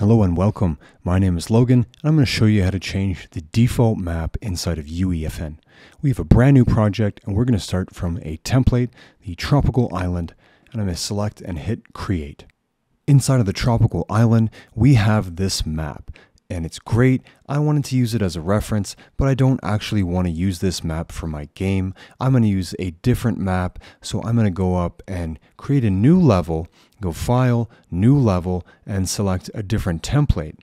Hello and welcome. My name is Logan and I'm going to show you how to change the default map inside of UEFN. We have a brand new project and we're going to start from a template, the tropical island, and I'm going to select and hit create. Inside of the tropical island, we have this map and it's great. I wanted to use it as a reference, but I don't actually want to use this map for my game. I'm going to use a different map. So I'm going to go up and create a new level, go file, new level, and select a different template.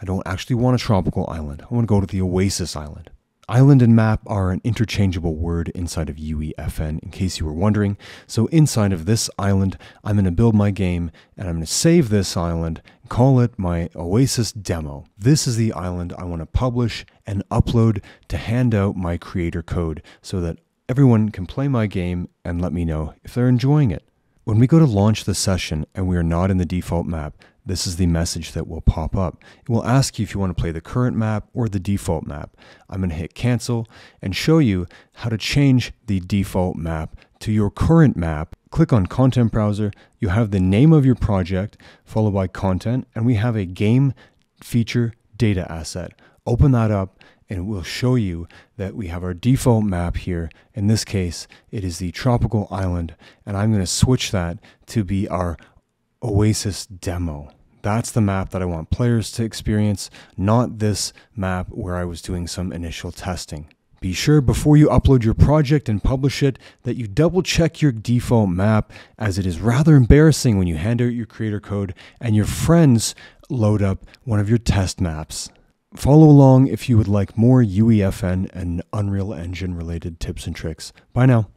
I don't actually want a tropical island. I want to go to the Oasis Island. Island and map are an interchangeable word inside of UEFN, in case you were wondering. So inside of this island, I'm going to build my game, and I'm going to save this island, call it my Oasis demo. This is the island I want to publish and upload to hand out my creator code so that everyone can play my game and let me know if they're enjoying it. When we go to launch the session and we are not in the default map, this is the message that will pop up. It will ask you if you want to play the current map or the default map. I'm going to hit cancel and show you how to change the default map to your current map. Click on content browser. You have the name of your project followed by content and we have a game feature data asset. Open that up and it will show you that we have our default map here. In this case, it is the tropical island and I'm going to switch that to be our Oasis demo. That's the map that I want players to experience, not this map where I was doing some initial testing. Be sure before you upload your project and publish it that you double check your default map as it is rather embarrassing when you hand out your creator code and your friends load up one of your test maps. Follow along if you would like more UEFN and Unreal Engine related tips and tricks. Bye now.